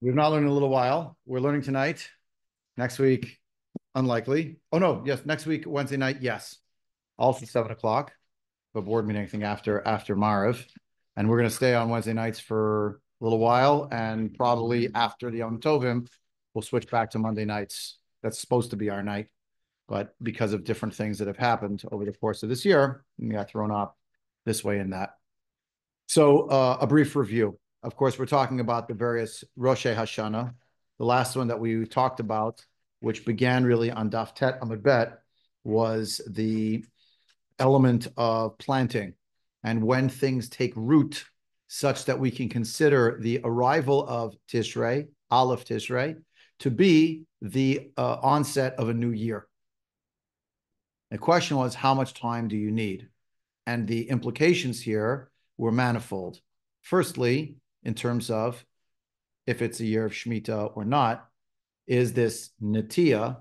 We've not learned in a little while. We're learning tonight. Next week, unlikely. Oh no, yes, next week, Wednesday night, yes. Also seven o'clock. But board meeting anything after after Mariv. And we're gonna stay on Wednesday nights for a little while, and probably after the Yom Tovim, we'll switch back to Monday nights. That's supposed to be our night, but because of different things that have happened over the course of this year, we got thrown off this way and that. So uh, a brief review. Of course, we're talking about the various Rosh Hashanah. The last one that we talked about, which began really on Daf Tet Amud Bet, was the element of planting and when things take root such that we can consider the arrival of Tishrei, Aleph Tishrei, to be the uh, onset of a new year. The question was, how much time do you need? And the implications here were manifold. Firstly, in terms of if it's a year of Shemitah or not, is this Natia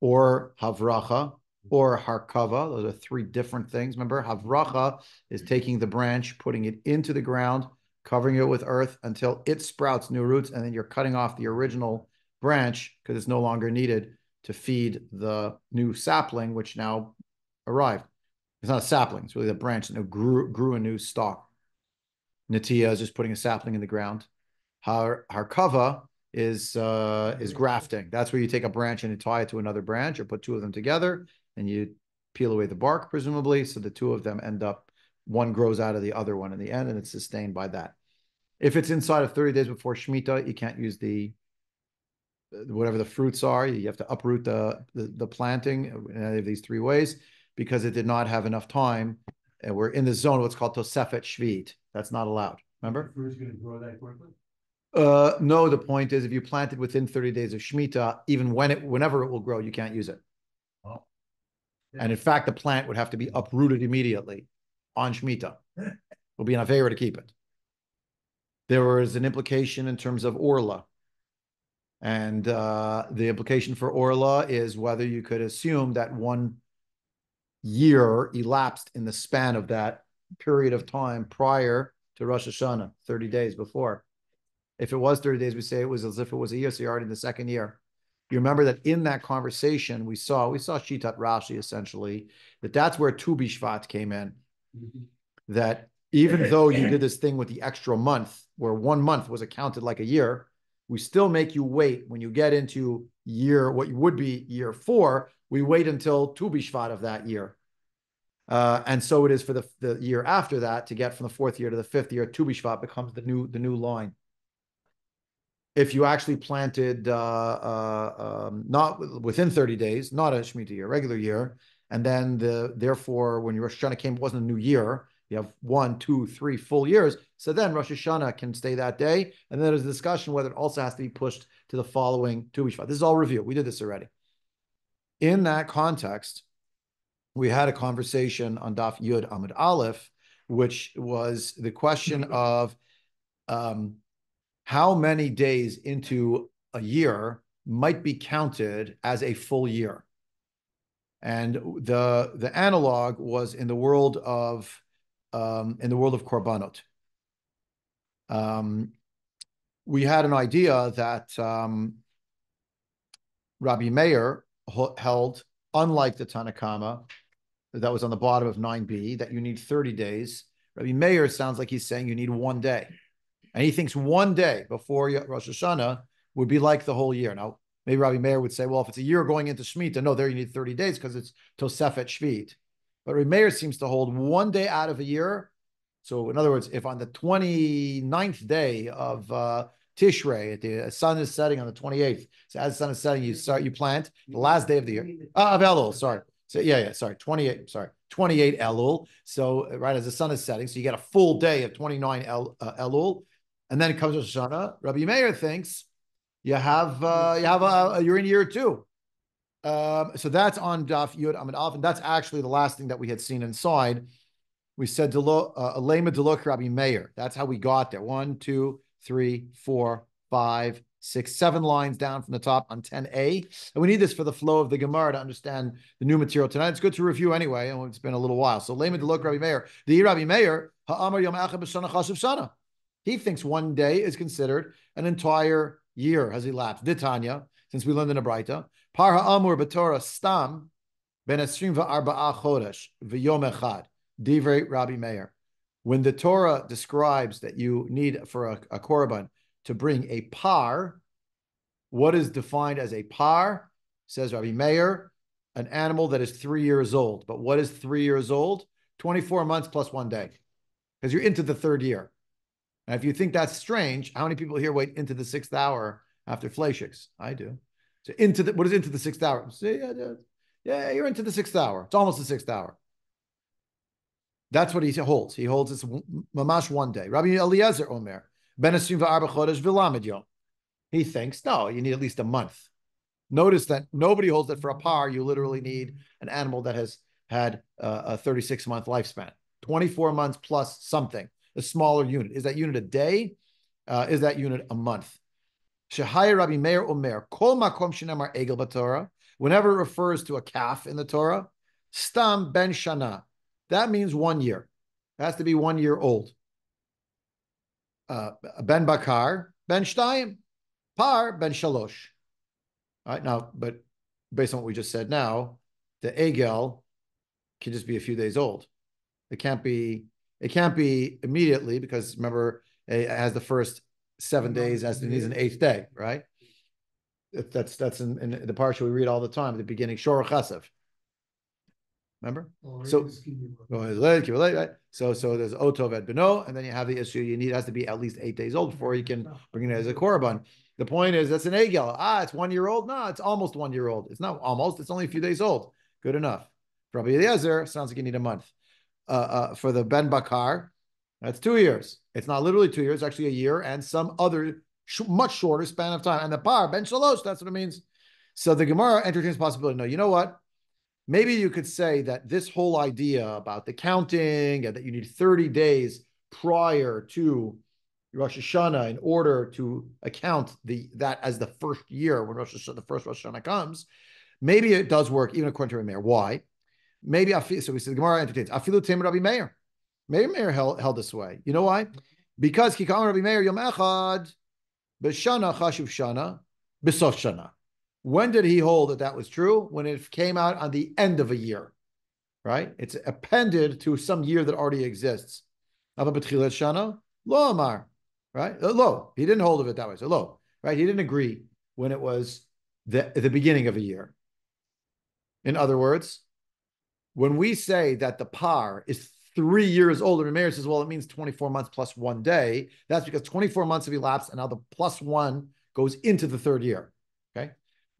or Havracha or Harkava? Those are three different things. Remember, Havracha is taking the branch, putting it into the ground, covering it with earth until it sprouts new roots, and then you're cutting off the original branch because it's no longer needed to feed the new sapling, which now arrived. It's not a sapling, it's really the branch that grew, grew a new stalk. Natia is just putting a sapling in the ground. Har, harkava is uh, is grafting. That's where you take a branch and you tie it to another branch or put two of them together and you peel away the bark, presumably. So the two of them end up, one grows out of the other one in the end, and it's sustained by that. If it's inside of 30 days before Shemitah, you can't use the whatever the fruits are. You have to uproot the, the, the planting in any of these three ways because it did not have enough time. And we're in the zone what's called Tosefet Shvit. That's not allowed. Remember? Fruit's going to grow that quickly? Uh, no, the point is if you plant it within 30 days of Shemitah, even when it, whenever it will grow, you can't use it. Oh. And in fact, the plant would have to be uprooted immediately on Shemitah. It will be an favor to keep it. There was an implication in terms of Orla. And uh, the implication for Orla is whether you could assume that one year elapsed in the span of that period of time prior to Rosh Hashanah, 30 days before. If it was 30 days, we say it was as if it was a year, so you're already in the second year. You remember that in that conversation, we saw, we saw Shitat Rashi essentially, that that's where Tu Bishvat came in. Mm-hmm. That even though you did this thing with the extra month, where one month was accounted like a year, we still make you wait when you get into year, what would be year four, we wait until Tu Bishvat of that year. Uh, and so it is for the, the year after that to get from the fourth year to the fifth year. Tu Bishvat becomes the new the new line. If you actually planted uh, uh, um, not within 30 days, not a Shemitah year, regular year, and then the therefore when your Rosh Hashanah came, it wasn't a new year. You have one, two, three full years. So then Rosh Hashanah can stay that day. And then there's a discussion whether it also has to be pushed to the following Tu Bishvat. This is all review. We did this already. In that context, we had a conversation on Daf Yud Amud Aleph, which was the question of um, how many days into a year might be counted as a full year. And the the analog was in the world of um, in the world of korbanot. Um, we had an idea that um, Rabbi Meir held, unlike the Tanakama, that was on the bottom of 9b, that you need 30 days. Rabbi Meir sounds like he's saying you need one day. And he thinks one day before Rosh Hashanah would be like the whole year. Now, maybe Rabbi Meir would say, well, if it's a year going into Shemitah, no, there you need 30 days because it's Tosefet Shvit. But Rabbi Meir seems to hold one day out of a year. So, in other words, if on the 29th day of uh, Tishrei, the sun is setting on the 28th. So as the sun is setting, you start, you plant the last day of the year. Uh, of Elul, sorry. So yeah, yeah, sorry, 28, sorry, 28 Elul. So right as the sun is setting, so you get a full day of 29 El, uh, Elul, and then it comes Rosh Hashanah. Rabbi Meir thinks you have uh, you have a, you're in year two. Um, so that's on Daf Yud Amid Aleph, and that's actually the last thing that we had seen inside. We said uh, Alema Delok Rabbi Meir. That's how we got there. One, two, three, four, five, six, seven lines down from the top on 10a. And we need this for the flow of the Gemara to understand the new material tonight. It's good to review anyway, and it's been a little while. So Lehman look Rabbi Meir. The Rabbi Meir, Ha'amar Yom Shana. He thinks one day is considered an entire year has elapsed. Ditanya, since we learned in a Braita. Par ha'amur b'Torah stam ben esrim v'arba'a chodesh v'yom echad. Divrei Rabbi Meir. When the Torah describes that you need for a, a korban to bring a par, what is defined as a par? Says Rabbi Meir, an animal that is three years old. But what is three years old? 24 months plus one day, because you're into the third year. And if you think that's strange, how many people here wait into the sixth hour after Fleischiks? I do. So into the what is into the sixth hour? See, yeah, yeah, yeah, you're into the sixth hour. It's almost the sixth hour. That's what he holds. He holds it's mamash one day. Rabbi Eliezer Omer He thinks no, you need at least a month. Notice that nobody holds that for a par. You literally need an animal that has had uh, a 36 month lifespan, 24 months plus something. A smaller unit. Is that unit a day? Uh, is that unit a month? Shahaya Rabbi Meir Omer Kol Makom Shinamar Egel Batorah. Whenever it refers to a calf in the Torah, Stam Ben Shana that means one year. It has to be one year old. Uh, ben Bakar, Ben Shtayim, Par, Ben Shalosh. All right, now, but based on what we just said now, the Egel can just be a few days old. It can't be, it can't be immediately because remember, it has the first seven days as it needs an eighth day, right? That's that's in, in the parsha we read all the time at the beginning, Shor Chasev. Remember? Oh, so, so so there's otov et beno, and then you have the issue. You need has to be at least eight days old before you can bring it as a korban. The point is that's an egel. Ah, it's one year old. No, it's almost one year old. It's not almost. It's only a few days old. Good enough. For Rabbi Eliezer, sounds like you need a month. Uh, uh, for the Ben Bakar, that's two years. It's not literally two years, actually a year and some other sh- much shorter span of time. And the Par Ben Shalosh, that's what it means. So the Gemara entertains possibility. No, you know what? Maybe you could say that this whole idea about the counting and that you need 30 days prior to Rosh Hashanah in order to account the that as the first year when Rosh Hashanah, the first Rosh Hashanah comes, maybe it does work even according to Rabbi Meir. Why? Maybe I feel so. We said Gemara entertains. I feel Tim Rabbi Meir. Meir Meir held, held this way. You know why? Because Kikam Rabbi Meir Yom Echad B'Shana Chashuv Shana B'Sof Shana. When did he hold that that was true? When it came out on the end of a year, right? It's appended to some year that already exists. Lo amar, right? Uh, lo, he didn't hold of it that way. So lo, right? He didn't agree when it was the, the beginning of a year. In other words, when we say that the par is three years old, and Meir says, well, it means 24 months plus one day. That's because 24 months have elapsed, and now the plus one goes into the third year.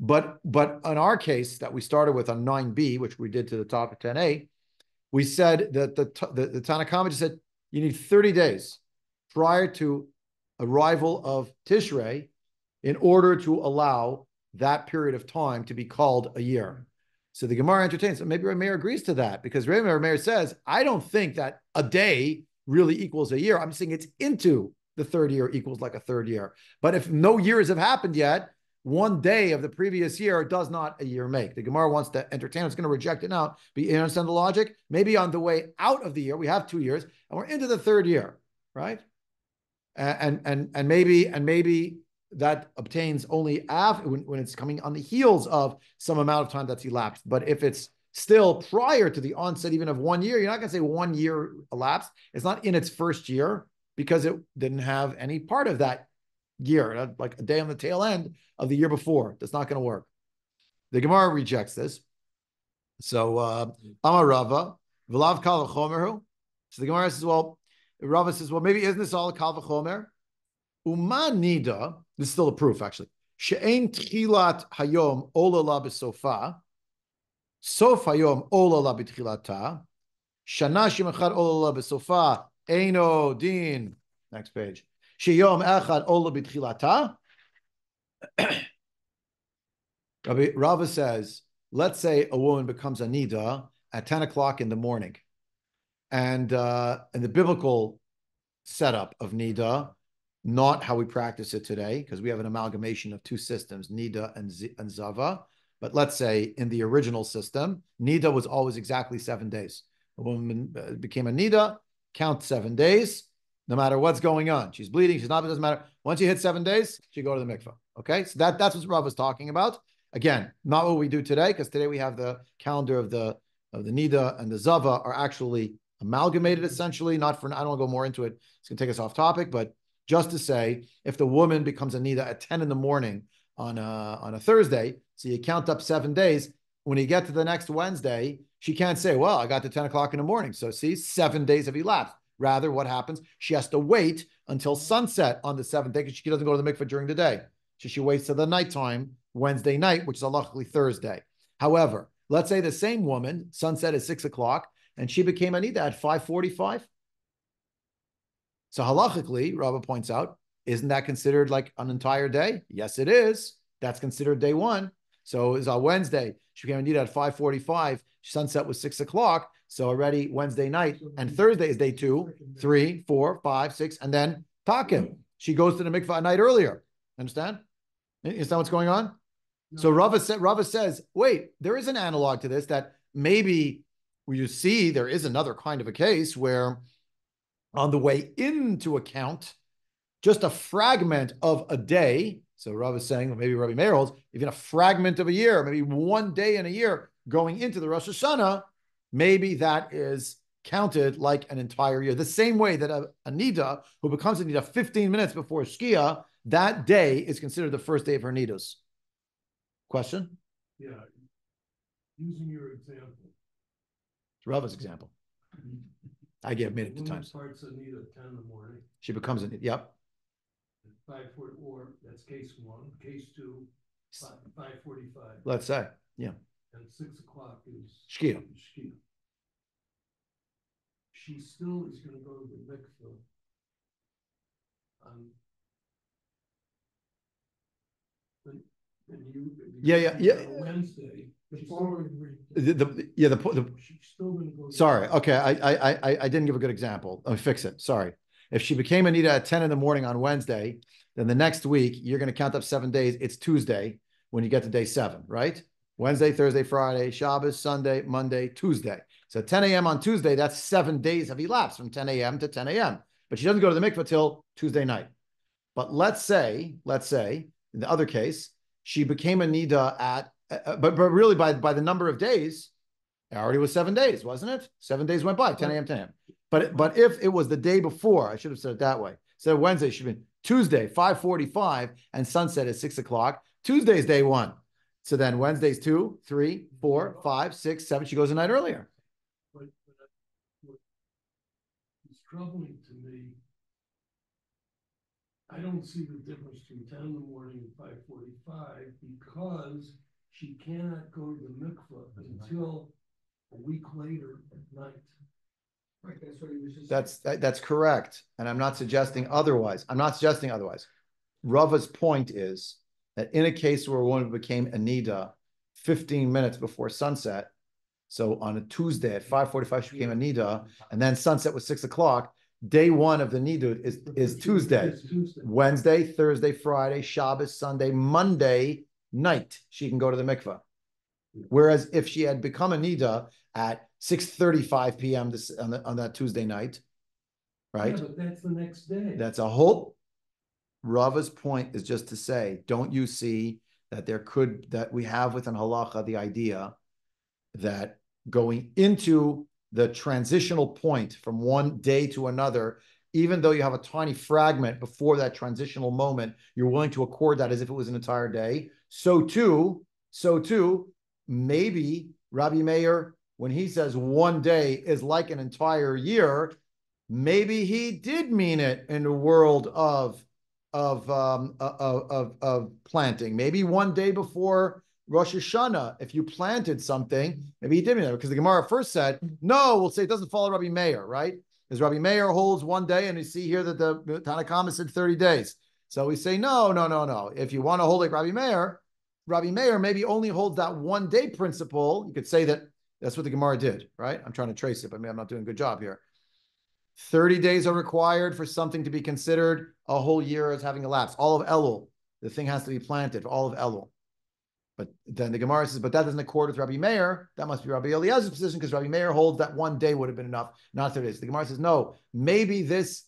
But but in our case that we started with on 9b, which we did to the top of 10a, we said that the the, the Tanakhama just said you need 30 days prior to arrival of Tishrei in order to allow that period of time to be called a year. So the Gemara entertains. So maybe Rameir agrees to that because Rameir says, I don't think that a day really equals a year. I'm saying it's into the third year equals like a third year. But if no years have happened yet, one day of the previous year does not a year make. The Gemara wants to entertain. It's going to reject it now. But you understand the logic? Maybe on the way out of the year, we have two years, and we're into the third year, right? And and and maybe and maybe that obtains only after when, when it's coming on the heels of some amount of time that's elapsed. But if it's still prior to the onset even of one year, you're not going to say one year elapsed. It's not in its first year because it didn't have any part of that year, like a day on the tail end of the year before. That's not going to work. The Gemara rejects this. So uh, Amar Rava, V'lav Kal V'chomeru. So the Gemara says, well, Rava says, well, maybe isn't this all Kal V'chomer? Uma Nida, this is still a proof actually. She'ein Tchilat Hayom Ola La B'sofa. Sof Hayom Ola La B'tchilata. Shana Shimachad Ola La B'sofa. Eino Din. Next page. Sheyom echad ola. Rava says, let's say a woman becomes a nida at 10 o'clock in the morning. And uh, in the biblical setup of nida, not how we practice it today, because we have an amalgamation of two systems, nida and, Z- and zava. But let's say in the original system, nida was always exactly seven days. A woman uh, became a nida, count seven days no matter what's going on. She's bleeding, she's not, it doesn't matter. Once you hit seven days, she go to the mikvah. Okay, so that that's what Rav was talking about. Again, not what we do today, because today we have the calendar of the of the Nida and the Zava are actually amalgamated essentially. Not for I don't want to go more into it. It's gonna take us off topic, but just to say, if the woman becomes a Nida at 10 in the morning on a on a Thursday, so you count up seven days. When you get to the next Wednesday, she can't say, Well, I got to 10 o'clock in the morning. So see, seven days have elapsed. Rather, what happens? She has to wait until sunset on the seventh day because she doesn't go to the mikveh during the day. So she waits till the nighttime, Wednesday night, which is luckily Thursday. However, let's say the same woman, sunset is six o'clock, and she became Anida at 545. So halachically, Rabba points out, isn't that considered like an entire day? Yes, it is. That's considered day one. So it's on Wednesday. She became Anida at 545. Sunset was six o'clock. So already Wednesday night and Thursday is day two, three, four, five, six, and then Takim. She goes to the mikvah a night earlier. Understand? Is that what's going on? So Rava, sa- Rava says, wait, there is an analog to this that maybe you see there is another kind of a case where on the way into account, just a fragment of a day. So Rav is saying, or maybe Rabbi Meir holds, even a fragment of a year, maybe one day in a year going into the Rosh Hashanah, maybe that is counted like an entire year. The same way that a, a Nida who becomes a Nida 15 minutes before Shkia, that day is considered the first day of her Nidas. Question? Yeah. Using your example. It's Rava's example. I made it Woman two times. Starts a at ten in the morning, She becomes a Nida. yep. five foot, or that's case one, case two, five, five forty-five, Let's say, yeah. And six o'clock is. Shkia. Shkia. She still is gonna go to the mikveh. On. Then, then you. Yeah, yeah, yeah. Wednesday. The following week. The, the yeah the, the She's still gonna go. sorry okay I, I I I didn't give a good example. Let me fix it. Sorry. If she became Anita at ten in the morning on Wednesday, then the next week you're going to count up seven days. It's Tuesday when you get to day seven, right? Wednesday, Thursday, Friday, Shabbos, Sunday, Monday, Tuesday. So 10 a.m. on Tuesday, that's seven days have elapsed from 10 a.m. to 10 a.m. But she doesn't go to the mikvah till Tuesday night. But let's say, let's say, in the other case, she became a nida at, uh, but but really by by the number of days, it already was seven days, wasn't it? Seven days went by, 10 a.m. 10 a.m. But but if it was the day before, I should have said it that way. So Wednesday should have been Tuesday, 5:45, and sunset is six o'clock. Tuesday's day one. So then Wednesday's two, three, four, five, six, seven. She goes a night earlier. But, but I- what is troubling to me. I don't see the difference between ten in the morning and five forty-five because she cannot go to the mikveh until a week later at night. Right, that's what he was just. That's that, that's correct, and I'm not suggesting otherwise. I'm not suggesting otherwise. Rava's point is that in a case where a woman became Anida 15 minutes before sunset, so on a Tuesday at 5:45 she became Anida, and then sunset was six o'clock. Day one of the Nidud is is Tuesday, Wednesday, Thursday, Friday, Shabbos, Sunday, Monday night she can go to the mikveh. Whereas if she had become a Nida at 6:35 p.m. this on, the, on that Tuesday night, right? Yeah, But that's the next day. That's a whole. Rava's point is just to say, don't you see that there could that we have within halacha the idea that going into the transitional point from one day to another, even though you have a tiny fragment before that transitional moment, you're willing to accord that as if it was an entire day. So too, so too, maybe Rabbi Meir, when he says one day is like an entire year, maybe he did mean it in the world of of um of of, of planting. Maybe one day before Rosh Hashanah, if you planted something, maybe he didn't that because the Gemara first said, no, we'll say it doesn't follow Rabbi Meir, right? Because Rabbi Meir holds one day, and we see here that the Tanakhama said 30 days. So we say, no, no, no, no. If you want to hold like Rabbi Meir, Rabbi Meir maybe only holds that one day principle. You could say that that's what the Gemara did, right? I'm trying to trace it, but maybe I'm not doing a good job here. 30 days are required for something to be considered a whole year as having elapsed. All of Elul, the thing has to be planted, all of Elul. But then the Gemara says, but that doesn't accord with Rabbi Meir. That must be Rabbi Eliezer's position because Rabbi Meir holds that one day would have been enough, not 30 days. The Gemara says, no, maybe this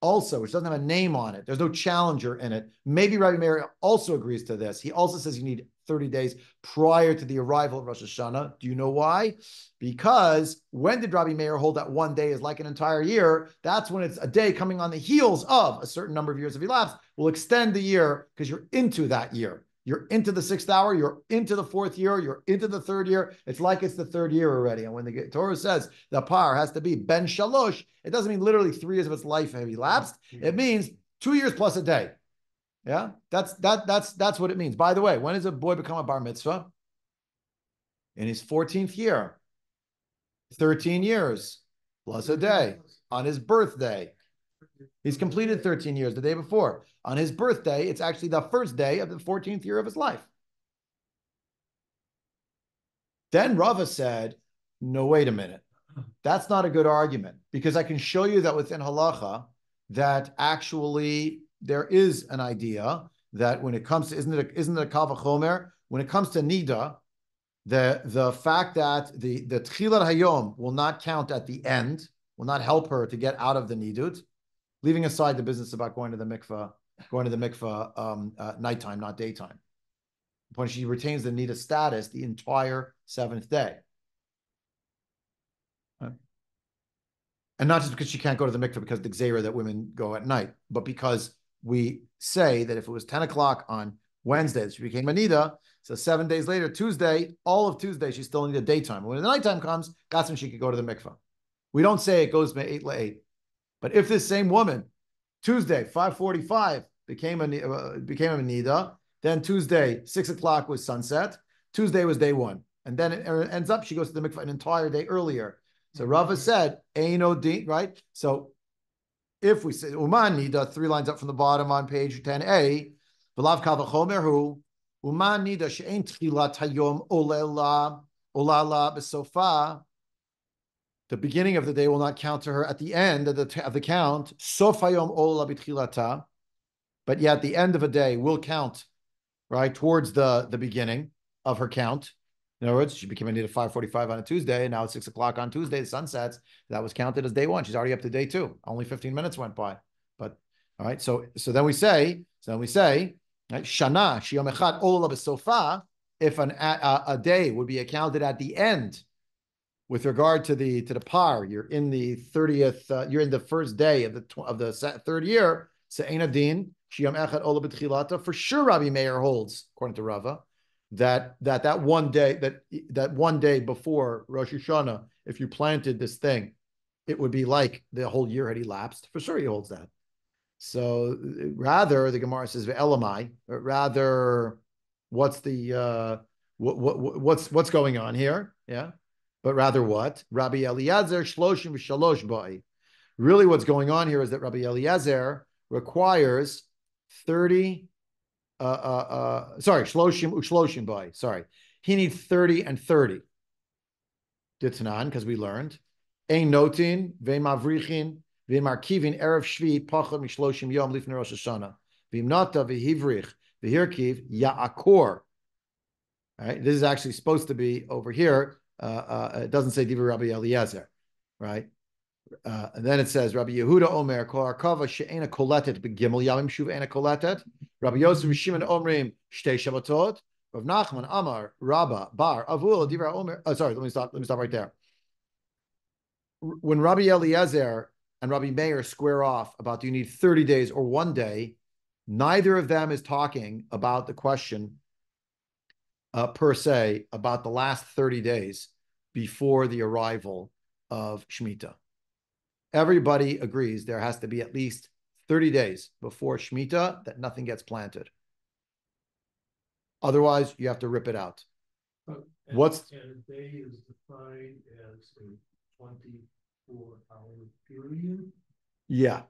also, which doesn't have a name on it, there's no challenger in it. Maybe Rabbi Meir also agrees to this. He also says you need 30 days prior to the arrival of Rosh Hashanah. Do you know why? Because when did Rabbi Meir hold that one day is like an entire year? That's when it's a day coming on the heels of a certain number of years of elapsed will extend the year because you're into that year. You're into the sixth hour, you're into the fourth year, you're into the third year. It's like it's the third year already. And when the Torah says the par has to be ben shalosh, it doesn't mean literally three years of its life have elapsed. Hmm. It means two years plus a day. Yeah, that's that that's that's what it means. By the way, when does a boy become a bar mitzvah? In his 14th year. 13 years plus a day on his birthday. He's completed 13 years the day before. On his birthday, it's actually the first day of the 14th year of his life. Then Rava said, No, wait a minute. That's not a good argument because I can show you that within halacha, that actually there is an idea that when it comes to, isn't it a, isn't it a kavachomer? When it comes to nida, the, the fact that the, the tchilat hayom will not count at the end, will not help her to get out of the nidut, leaving aside the business about going to the mikvah, going to the mikvah um, uh, nighttime, not daytime. When she retains the nida status the entire seventh day. Right? And not just because she can't go to the mikvah because the xera that women go at night, but because we say that if it was 10 o'clock on Wednesday, she became a nida. So seven days later, Tuesday, all of Tuesday, she still needed daytime. When the nighttime comes, that's when she could go to the mikvah. We don't say it goes from eight to eight. But if this same woman, Tuesday, 545, became a, uh, became a nida, then Tuesday, six o'clock was sunset. Tuesday was day one. And then it ends up, she goes to the mikvah an entire day earlier. So Rava said, Aino din, right? So if we say Uman Nida, uh, three lines up from the bottom on page 10a, V'lav Kavachomer who Uman Nida uh, hayom olela olala besofa. The beginning of the day will not count to her at the end of the, of the count. Sofayom ola bitchilata. But yet the end of a day will count, right, towards the, the beginning of her count. In other words, she became a need at 545 on a Tuesday, and now it's six o'clock on Tuesday, the sun sets. That was counted as day one. She's already up to day two. Only 15 minutes went by. But all right, so so then we say, so then we say, Shana, Shiyom Echad Ola Sofa, if an a, a, day would be accounted at the end with regard to the to the par, you're in the 30th, uh, you're in the first day of the of the third year, Se'ena Din, Shiyom Echad Ola B'tchilata, for sure Rabbi Meir holds, according to Rava, that that that one day that that one day before Rosh Hashanah, if you planted this thing, it would be like the whole year had elapsed. For sure, he holds that. So rather, the Gemara says ve'elamai. Rather, what's the uh, what, what what's what's going on here? Yeah, but rather what? Rabbi Eliezer shloshim v'shalosh boy. Really, what's going on here is that Rabbi Eliezer requires thirty uh, uh, uh, sorry, shloshim ushloshim by. Sorry, he needs thirty and thirty. Ditzanan, because we learned ein notin vein mavrichin vein markivin erev shvi pachot mishloshim yom lifnei Rosh Hashanah v'im nata v'hivrich v'hirkiv yaakor. Right, this is actually supposed to be over here. It doesn't say Diva Rabbi Eliezer, right? Uh, and then it says Rabbi Yehuda Omer Kol Arkava She'ena Koletet Begimel Yamim Shuv Ena Koletet Rabbi Yosef Shimon Omrim Shtei Shabbatot Rav Nachman Amar Rabba Bar Avuha Divra Omer. Oh, sorry, let me stop. Let me stop right there. When Rabbi Eliezer and Rabbi Meir square off about do you need thirty days or one day, neither of them is talking about the question uh, per se about the last thirty days before the arrival of Shemitah everybody agrees there has to be at least 30 days before Shemitah that nothing gets planted. Otherwise, you have to rip it out. And, What's and a day is defined as a twenty-four hour period? yeah,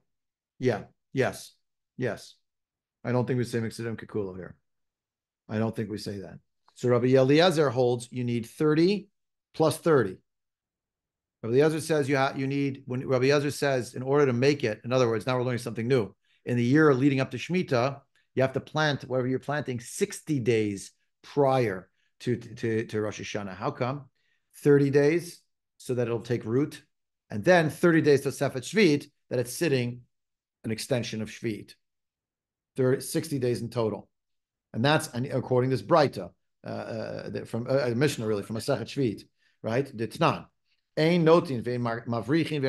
yeah, yes, yes. I don't think we say Mixidim Kikulo here. I don't think we say that. So Rabbi Eliezer holds you need 30 plus 30. Rabbi Eliezer says you have you need when Rabbi Eliezer says in order to make it. In other words, now we're learning something new. In the year leading up to Shemitah, you have to plant whatever you're planting 60 days prior to, to, to Rosh Hashanah. How come? 30 days so that it'll take root, and then 30 days Tosefet Shvit that it's sitting an extension of Shvit. There are 60 days in total. And that's according to this Breita, uh, uh, from uh, a Mishnah, really, from a Sechet Shvit, right? It's not. Notin mavrichin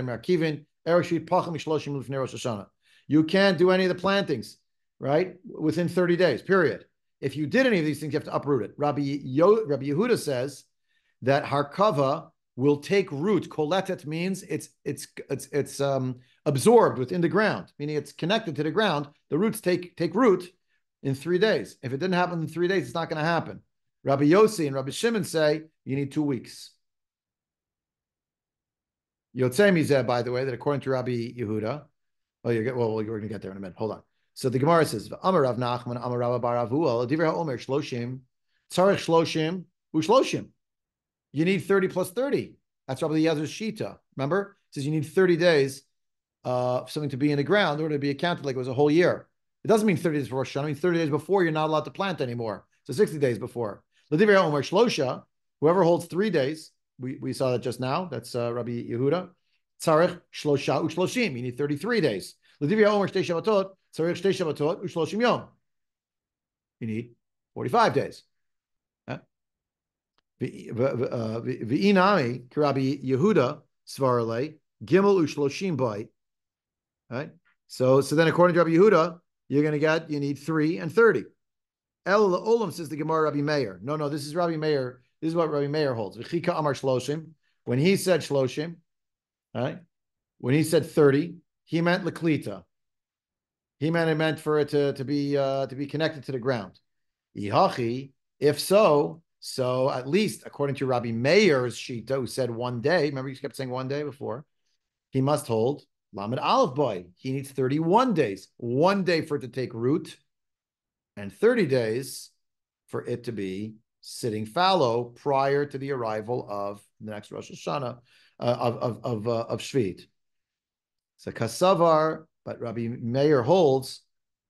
lifnei Rosh Hashanah. You can't do any of the plantings, right? Within 30 days, period. If you did any of these things, you have to uproot it. Rabbi, Yo, Rabbi Yehuda says that harkava will take root. Koletet means it's it's it's it's um, absorbed within the ground, meaning it's connected to the ground. The roots take take root in three days. If it didn't happen in three days, it's not going to happen. Rabbi Yossi and Rabbi Shimon say you need two weeks. Yotzei Mizeh, by the way, that according to Rabbi Yehuda, Oh, you get well. We're going to get there in a minute. Hold on. So the Gemara says, "Amar Rav Nachman, Amar Rav Bar Avuha, Divrei Omer Shloshim, Tzarech Shloshim, Ushloshim." You need thirty plus thirty. That's Rabbi Eliezer Shita. Remember, it says you need thirty days uh, something to be in the ground or to be accounted like it was a whole year. It doesn't mean thirty days before Hashanah. I mean thirty days before you're not allowed to plant anymore. So sixty days before. L'divrei Omer Shlosha. Whoever holds three days, we, we saw that just now. That's uh, Rabbi Yehuda. Tzarech shlosha ushloshim. You need 33 days. L'divya omer shtei shabbatot, tzarech shtei shabbatot ushloshim yom. You need 45 days. V'inami k'Rabbi Yehuda svarale gimel ushloshim boy. Right. So so then according to Rabbi Yehuda, you're going to get you need three and 30. El Olam says the Gemara Rabbi Meir. No, no, this is Rabbi Meir. This is what Rabbi Meir holds. V'chika amar shloshim. When he said shloshim, Right? When he said 30, he meant Laklita. He meant it meant for it to, to be uh, to be connected to the ground. Ihachi, if so, so at least according to Rabbi Meir's Shita, who said one day, remember he kept saying one day before, he must hold Lamed Aleph boy. He needs 31 days, one day for it to take root, and 30 days for it to be sitting fallow prior to the arrival of the next Rosh Hashanah, uh, of of of, uh, of Shvit. So Kasavar, but Rabbi Meir holds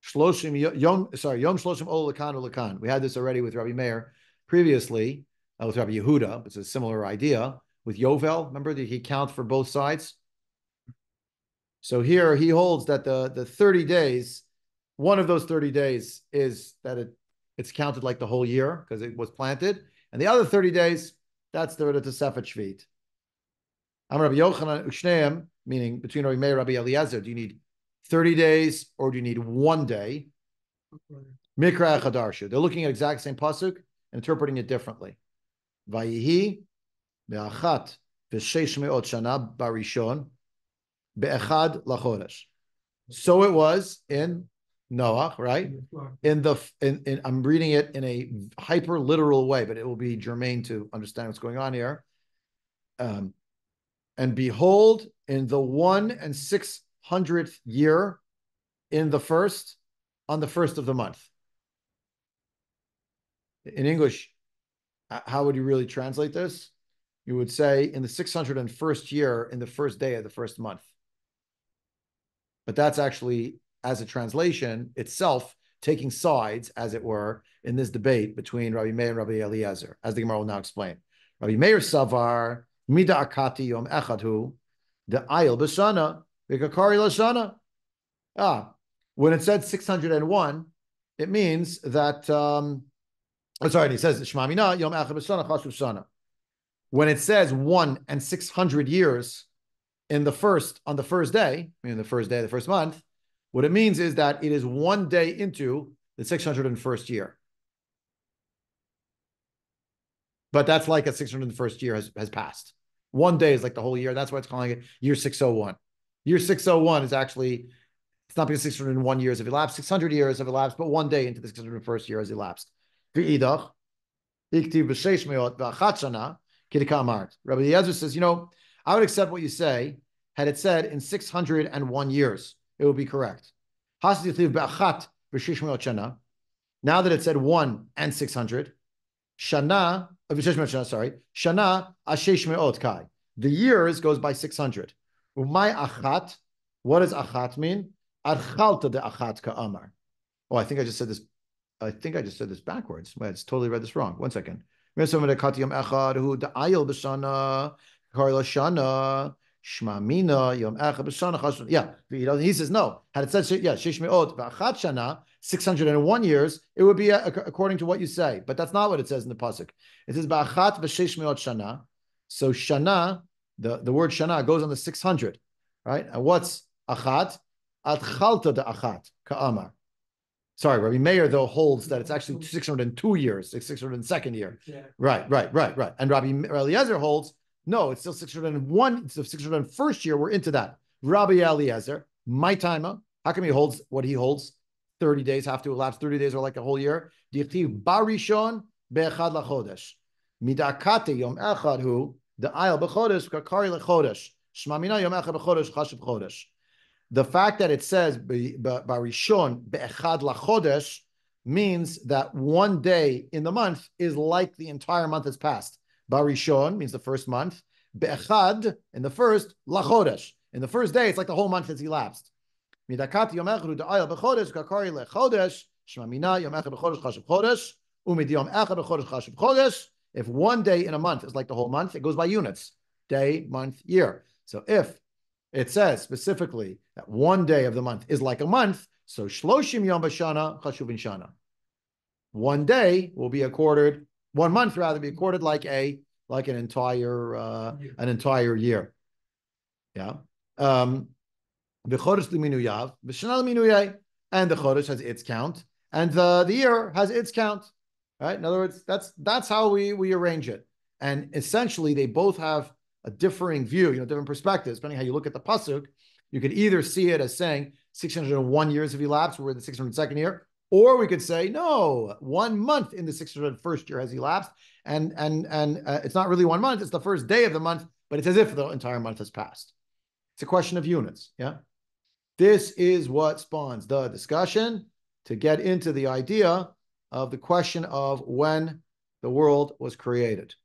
Shloshim Yom. Sorry, Yom Shloshim Ol Lakan. We had this already with Rabbi Meir previously uh, with Rabbi Yehuda. It's a similar idea with Yovel. Remember, did he count for both sides? So here he holds that the the thirty days, one of those thirty days is that it it's counted like the whole year because it was planted, and the other thirty days that's the Tosefet Shvit. I'm Rabbi Yochanan Ushneim, meaning between Rabbi Meir and Rabbi Eliezer, do you need 30 days or do you need one day? Mikra Chadarsha. They're looking at exact same pasuk interpreting it differently. Vayihi be'achat v'sheish me'ot shana barishon be'echad lachodesh. So it was in Noah, right? In the in, in I'm reading it in a hyper literal way, but it will be germane to understand what's going on here. Um, and behold, in the one and six hundredth year, in the first, on the first of the month. In English, how would you really translate this? You would say in the 601st year, in the first day of the first month. But that's actually, as a translation itself, taking sides, as it were, in this debate between Rabbi Meir and Rabbi Eliezer, as the Gemara will now explain. Rabbi Meir Savar, Mida akati yom echadhu, the ayil b'shana, v'kakari l'shana. Ah, when it said 601, it means that, um, oh, sorry, he says, Shmamina yom echad b'shana, chashu shana. When it says one and 600 years in the first, on the first day, I mean, the first day of the first month, what it means is that it is one day into the 601st year. But that's like a 601st year has, has passed. One day is like the whole year. That's why it's calling it year 601. Year 601 is actually, it's not because 601 years have elapsed, 600 years have elapsed, but one day into the 601st year has elapsed. Rabbi Eliezer says, you know, I would accept what you say had it said in 601 years, it would be correct. Now that it said one and 600, uh, Shana, sorry, Shana Kai. The years goes by 600. Umay Achat, what does Achat mean? Archalta de Achat Ka'amar. Oh, I think I just said this. I think I just said this backwards. It's totally read this wrong. One second. Who Ayil B'Shana, Karla Shana, Shma Mina Yom Echad B'Shana. Yeah, you know, he says no. Had it said yeah Shish Me'ot V'Achat Shana, six hundred and one years, it would be uh, according to what you say. But that's not what it says in the pasuk. It says Ba'achat V'Shish Me'ot Shana. So Shana, the the word Shana goes on the six hundred, right? And what's Achat? Atchalta de Achat Ka'amar. Sorry, Rabbi Meir though holds that it's actually 602 years, 602nd year. Exactly. Right, right, right, right. And Rabbi Eliezer holds no, it's still 601. It's the 601st year. We're into that. Rabbi Eliezer, my timer. How come he holds what he holds? 30 days have to elapse. 30 days are like a whole year. Dichtiv barishon be'echad lachodesh. Midakate yom echad hu bechodesh kakari lechodesh. Shmamina yom echad bechodesh chashiv chodesh. The fact that it says barishon be'echad lachodesh means that one day in the month is like the entire month has passed. Barishon means the first month. Be'echad, in the first, lachodesh. In the first day, it's like the whole month has elapsed. Midakati yom echad da'ayel b'chodesh kakari lechodesh. Yom echad b'chodesh chodesh. Umid yom echad b'chodesh chodesh. If one day in a month is like the whole month, it goes by units. Day, month, year. So if it says specifically that one day of the month is like a month, so shloshim yom b'shana chashuvin shana. One day will be accorded one month rather be accorded like a like an entire uh, an entire year. Yeah. Um the chodesh liminuyav, b'shana liminuyay, and the chodesh has its count, and the the year has its count. Right. In other words, that's that's how we we arrange it. And essentially, they both have a differing view, you know, different perspectives, depending how you look at the pasuk. You could either see it as saying 601 years have elapsed, we're in the 602nd year, or we could say, no, one month in the 601st year has elapsed, and and and uh, it's not really one month; it's the first day of the month, but it's as if the entire month has passed. It's a question of units. Yeah, this is what spawns the discussion to get into the idea of the question of when the world was created,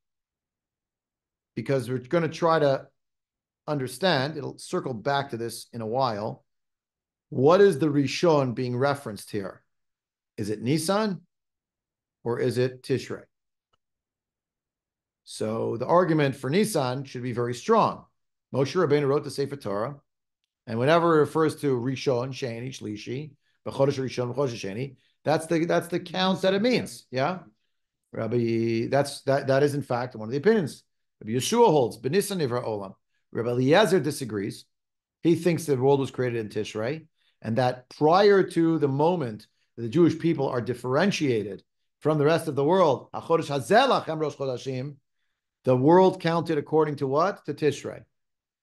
because we're going to try to understand. It'll circle back to this in a while. What is the Rishon being referenced here? Is it Nissan or is it Tishrei? So the argument for Nissan should be very strong. Moshe Rabbeinu wrote the Sefer Torah, and whenever it refers to Rishon, Sheni, Shlishi, B'chodesh Rishon, B'chodesh Sheni, that's the that's the count that it means. Yeah, Rabbi, that's that that is in fact one of the opinions. Rabbi Yehoshua holds Benisan Nivra Olam. Rabbi Eliezer disagrees. He thinks the world was created in Tishrei, and that prior to the moment the Jewish people are differentiated from the rest of the world. The world counted according to what? To Tishrei.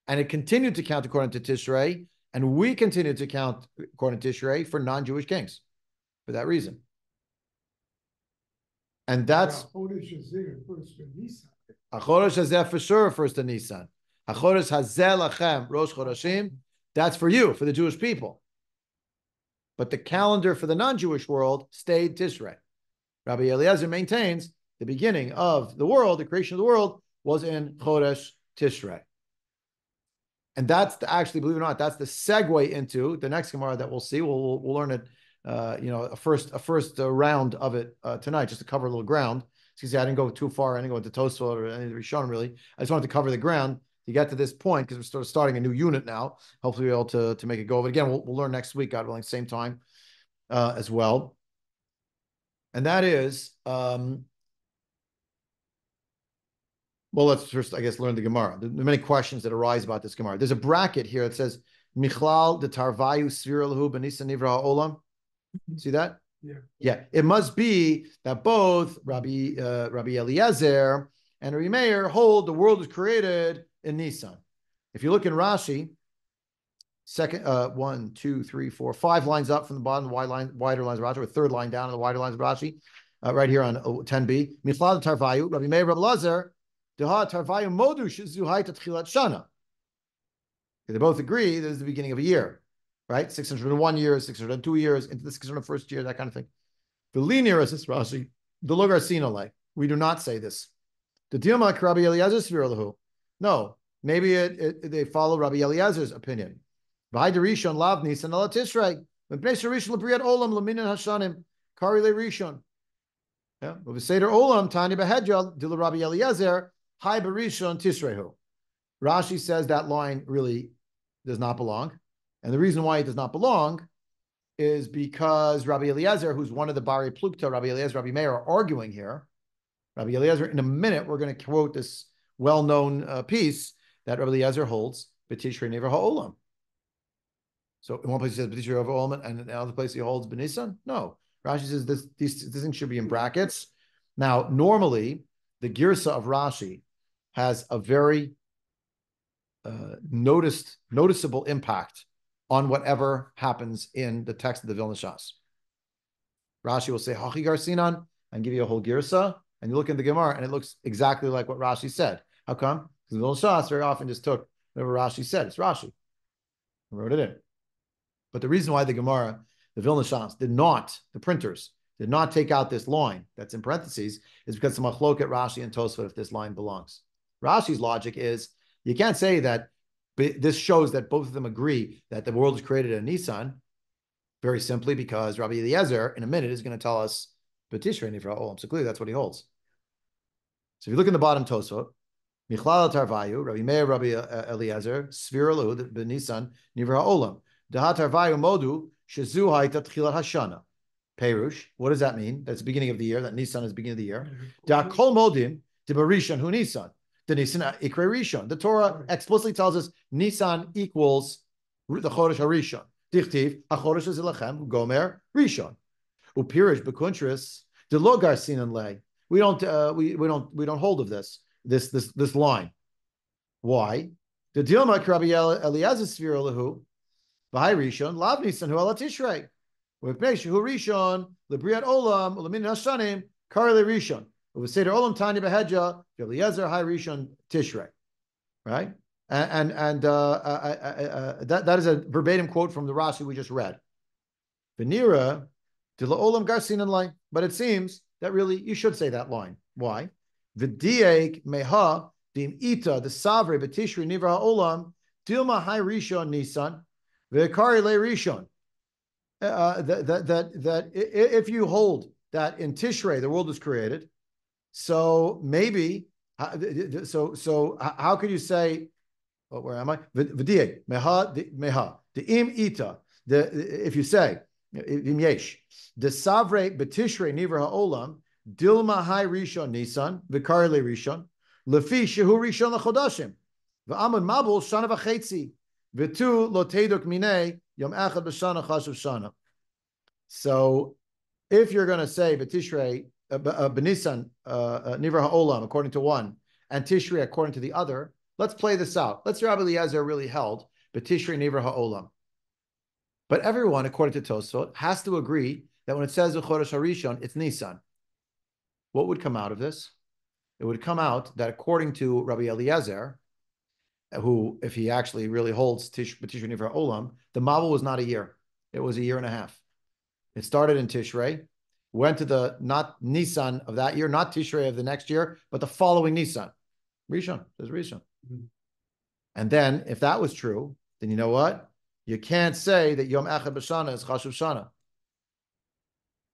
And it continued to count according to Tishrei, and we continue to count according to Tishrei for non-Jewish kings for that reason. And that's Chodesh Hazeh first to Nisan. Achodesh Hazeh for sure refers to Nisan. Achodesh Hazeh Lachem Rosh Chodashim. That's for you, for the Jewish people. But the calendar for the non-Jewish world stayed Tishrei. Rabbi Eliezer maintains the beginning of the world, the creation of the world, was in Chodesh Tishrei. And that's the, actually, believe it or not, that's the segue into the next Gemara that we'll see. We'll, we'll, we'll learn it, uh, you know, a first a first uh, round of it uh, tonight, just to cover a little ground. Excuse me, I didn't go too far. I didn't go into Tosfot or any of the Rishon really. I just wanted to cover the ground to get to this point because we're sort of starting a new unit now. Hopefully, we'll be able to, to make it go. But again, we'll, we'll learn next week, God willing, same time uh, as well. And that is, um, well, let's first, I guess, learn the Gemara. There are many questions that arise about this Gemara. There's a bracket here that says, Michlal de Tarvayu Sviralhu Benisa Nivra Olam. See that? Yeah. Yeah. It must be that both Rabbi uh, Rabbi Eliezer and Rabbi Meir hold the world was created in Nisan. If you look in Rashi, second, uh, one, two, three, four, five lines up from the bottom, the wide line, wider lines of Rashi, or third line down in the wider lines of Rashi, uh, right here on 10b. Miflad Tarvayu, Rabbi Meir, Rabbi Lazar, Deha Tarvayu Modu Shizuhai Tatchilat Shana. They both agree that is the beginning of a year, right? 601 years, 602 years, into the 601st year, that kind of thing. The linear is this Rashi, the Logar Sinale. We do not say this. The Dilma Rabbi Eliezer Svirlahu. No, maybe it, it, they follow Rabbi Eliezer's opinion. Hashanim. Yeah. Tani Rabbi Eliezer. Rashi says that line really does not belong. And the reason why it does not belong is because Rabbi Eliezer, who's one of the Bari Plukta, Rabbi Eliezer, Rabbi Meir are arguing here. Rabbi Eliezer, in a minute, we're going to quote this well-known uh, piece that Rabbi Eliezer holds, B'tishrei Never Ha'olam. So in one place he says B'tishrei Ha'olam, and in another place he holds B'nisan? No. Rashi says this, these, this thing should be in brackets. Now, normally, the Girsa of Rashi has a very uh, noticed, noticeable impact on whatever happens in the text of the Vilna Shas. Rashi will say Hachi Garsinan and give you a whole girsa, and you look in the Gemara and it looks exactly like what Rashi said. How come? Because the Vilna Shas very often just took whatever Rashi said. It's Rashi. Wrote it in. But the reason why the Gemara, the Vilna Shas, did not, the printers, did not take out this line that's in parentheses is because the machloket Rashi and Tosfot if this line belongs. Rashi's logic is you can't say that this shows that both of them agree that the world was created in Nissan, very simply because Rabbi Eliezer in a minute is going to tell us Betishrei Nivra Olam. Oh, so clearly that's what he holds. So if you look in the bottom Tosfot, Michlal Tarvayu, Rabbi Meir, Rabbi uh, uh, Eliezer, Svira the Nissan, Nivra Olam. Dahat Tarvayu Modu, Shazu Haita Tchilat Hashana. Perush, what does that mean? That's the beginning of the year, that Nissan is the beginning of the year. Da Kol Modim, Tibarishan Hu Nissan the Nisan uh, Ikre Rishon. The Torah explicitly tells us Nisan equals the Chodesh Harishon. Dichtiv, HaChodesh Zilachem, Gomer, Rishon. Upirish Bekuntris, the Logar Sinan Lay. We don't, uh, we, we don't, we don't hold of this, this, this, this line. Why? The Dilma Rabbi Eliezer Sphere Lahu, Bahai Rishon, Lav Nisan, Hu Ala Tishrei. With Pnei Hu Rishon, Lebriat Olam, Ulamin Hashanim, Karli Rishon. Seder Olam Tanya Behedja, Eliezer High Rishon Tishrei, right? And and, and uh, uh, uh, that that is a verbatim quote from the Rashi we just read. Venira to Olam Garsin and line, but it seems that really you should say that line. Why? V'diek meha dim ita the savre betishri nivra olam dilma high rishon nisan v'kari le rishon. Uh, that, that that that if you hold that in Tishrei the world was created, so maybe, so so how could you say, oh, where am I? V'diye meha meha im ita. The if you say im yesh the savre betishrei nivra ha'olam dilma hai rishon nisan v'karle rishon lefi shehu rishon lachodashim v'amon mabul shana v'chetzi v'tu lo teduk minei yom echad b'shana chashav shana. So if you're going to say betishrei uh, uh, Benisan, uh, Nivra Ha'olam, according to one, and Tishrei according to the other. Let's play this out. Let's say Rabbi Eliezer really held, but Tishri Nivra Ha'olam. But everyone, according to Tosfot, has to agree that when it says Chodesh Harishon, it's Nisan. What would come out of this? It would come out that according to Rabbi Eliezer, who, if he actually really holds Tish, Tishri Nivra Olam, the Mabul was not a year. It was a year and a half. It started in Tishrei, went to the not Nissan of that year, not Tishrei of the next year, but the following Nissan. Rishon, there's Rishon. Mm-hmm. And then, if that was true, then you know what? You can't say that Yom Echad B'Shana is Chashuv Shana.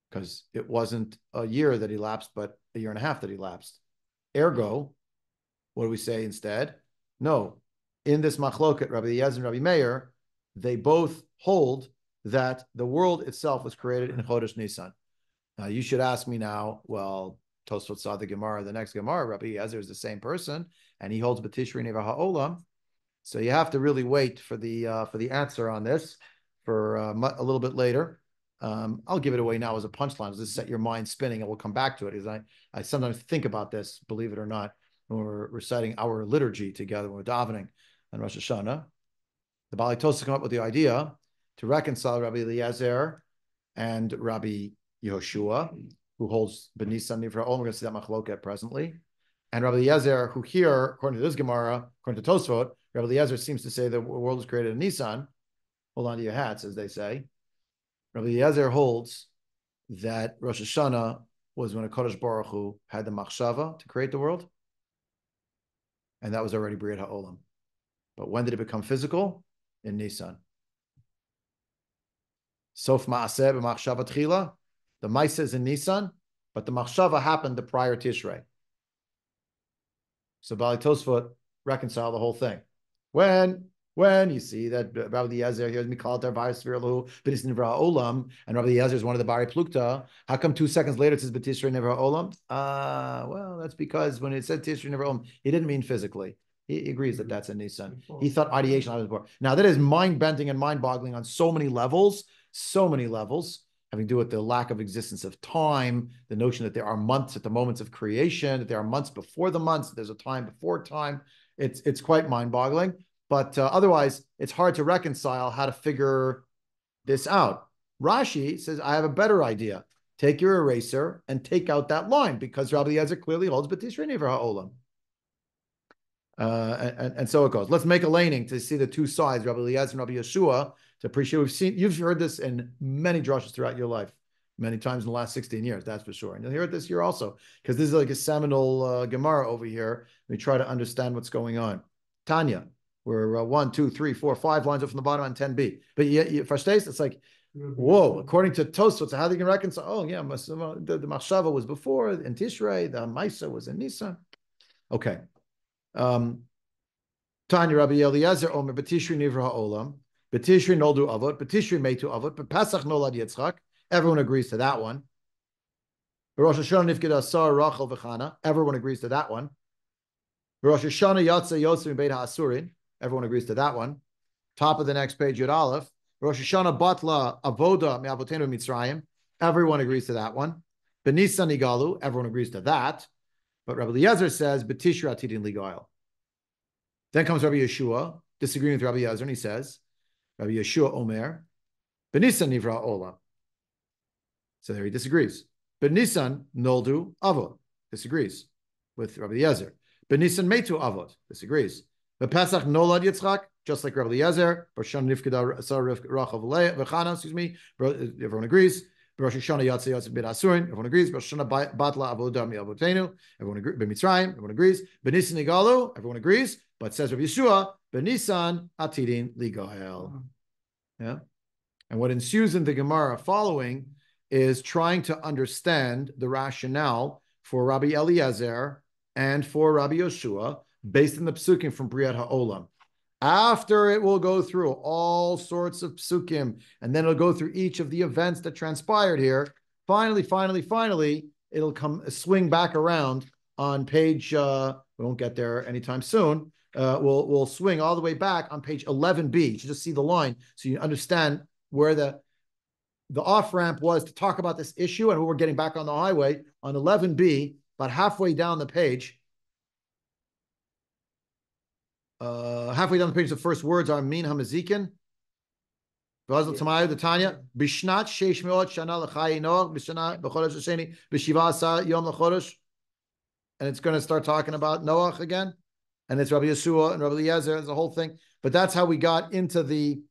Because it wasn't a year that elapsed, but a year and a half that elapsed. Ergo, what do we say instead? No. In this machloket, Rabbi Yez and Rabbi Meir, they both hold that the world itself was created in Chodesh Nisan. Now you should ask me now, well, Tosfot saw the Gemara, the next Gemara, Rabbi Yezer is the same person, and he holds Batishri Neva Ha'olam. So you have to really wait for the uh, for the answer on this for uh, a little bit later. Um, I'll give it away now as a punchline, just set your mind spinning, and we'll come back to it. Because I, I sometimes think about this, believe it or not, when we're reciting our liturgy together, when we're davening on Rosh Hashanah. The Bali Tosa come up with the idea to reconcile Rabbi Eliezer and Rabbi Yehoshua, who holds Benisan Nivra Om. We're going to see that machloket presently. And Rabbi Yezer, who here, according to this Gemara, according to Tosfot, Rabbi Yezer seems to say the world was created in Nisan. Hold on to your hats, as they say. Rabbi Yezer holds that Rosh Hashanah was when a Kodesh Baruch Hu had the machshava to create the world. And that was already Briat HaOlam. But when did it become physical? In Nisan. Sof Ma'aseh b'machshava tchila, the Maisa is in Nisan, but the Machshava happened the prior Tishrei. So Bali Tosfot reconcile the whole thing. When when you see that Rabbi Eliezer hears Mikal Tarvar Svirlahu, B'nis Nivra Olam, and Rabbi Eliezer is one of the Bari Plukta, how come two seconds later it says B'tishrei Nivra Olam? Ah, well, that's because when it said Tishrei Nivra Olam, he didn't mean physically. He agrees that that's a Nissan. He thought ideation on his board. Now that is mind bending and mind boggling on so many levels, so many levels, having to do with the lack of existence of time, the notion that there are months at the moments of creation, that there are months before the months, there's a time before time. It's it's quite mind boggling. But uh, otherwise, it's hard to reconcile how to figure this out. Rashi says, I have a better idea. Take your eraser and take out that line because Rabbi Eliezer clearly holds B'tishrei Nivra Ha'olam. Uh, and, and so it goes. Let's make a laning to see the two sides, Rabbi Eliezer and Rabbi Yehoshua, to appreciate. We've seen, you've heard this in many drushes throughout your life, many times in the last 16 years, that's for sure. And you'll hear it this year also, because this is like a seminal uh, Gemara over here. We try to understand what's going on. Tanya, we're uh, one, two, three, four, five lines up from the bottom on 10b. But yet, you, for stays, it's like, whoa, according to Tosfot, so how they can reconcile? Oh, yeah, the, the Machshava was before in Tishrei, the Maisa was in Nisan. Okay. Um, Tanya Rabbi Eliezer Omer Betishri Nivra Olam Betishri Noldu Avot Betishri Meitu Avot Pesach Nolad Yitzchak. Everyone agrees to that one. Rosh Hashanah Nifkid Asar Rachel V'Chana. Everyone agrees to that one. Rosh Hashanah Yatsa Yosef Beit HaAsurin. Everyone agrees to that one. Top of the next page, Yud Aleph. Rosh Hashanah Batla Avoda Me'avotenu Mitzrayim. Everyone agrees to that one. Benisan Igalu. Everyone agrees to that. But Rabbi Eliezer says, Betishra Atidin Ligail. Then comes Rabbi Yehoshua, disagreeing with Rabbi Eliezer, and he says, Rabbi Yehoshua Omer, Benisan Nivra. So there he disagrees. Benisan Noldu Avot. Disagrees with Rabbi Eliezer. Benisan Metu Avot. Disagrees. But Pesach Nolad Yitzchak, just like Rabbi Eliezer. Barshan Nifkada Rachav V'chana, excuse me. Everyone agrees. Rosh Hashanah Yatzei Yatzei Bid Asurin. Everyone agrees. Rosh Hashanah Batla Avodah Mi Avotenu. Everyone agrees. B'Mitzrayim. Everyone agrees. Benisan Igalu. Everyone agrees. But says Rabbi Yehoshua, Benisan Atidin Ligael. Yeah. And what ensues in the Gemara following is trying to understand the rationale for Rabbi Eliezer and for Rabbi Yehoshua based on the psukim from Briat HaOlam. After it will go through all sorts of psukim, and then it'll go through each of the events that transpired here. Finally, finally, finally, it'll come swing back around on page. Uh, we won't get there anytime soon. Uh, we'll we'll swing all the way back on page 11b. You just see the line so you understand where the the off ramp was to talk about this issue and we're getting back on the highway on 11b, about halfway down the page. Uh, halfway down the page, the first words are Min Hamazikin. Basil Tamayo, the Tanya, Bishnat Sheish Meot Shana L'chai Noach, Bishana B'chodesh Hasheni, B'shiva Asa Yom L'chodesh. And it's going to start talking about Noach again. And it's Rabbi Yehoshua and Rabbi Eliezer, it's the whole thing. But that's how we got into the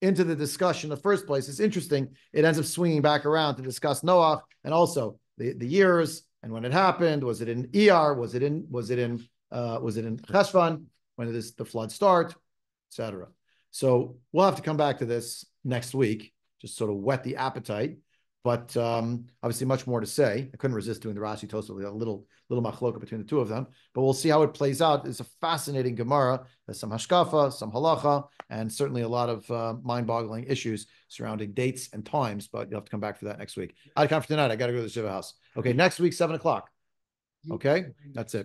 into the discussion in the first place. It's interesting. It ends up swinging back around to discuss Noach and also the, the years and when it happened. Was it in ER? Was it in was it in uh, was it in Cheshvan? When this the flood start, etc. So we'll have to come back to this next week, just sort of whet the appetite. But um, obviously, much more to say. I couldn't resist doing the Rashi Toast, a little little machloka between the two of them. But we'll see how it plays out. It's a fascinating Gemara. There's some hashkafa, some halacha, and certainly a lot of uh, mind-boggling issues surrounding dates and times. But you'll have to come back for that next week. I come for tonight. I got to go to the Shiva house. Okay, next week, seven o'clock. Okay, that's it.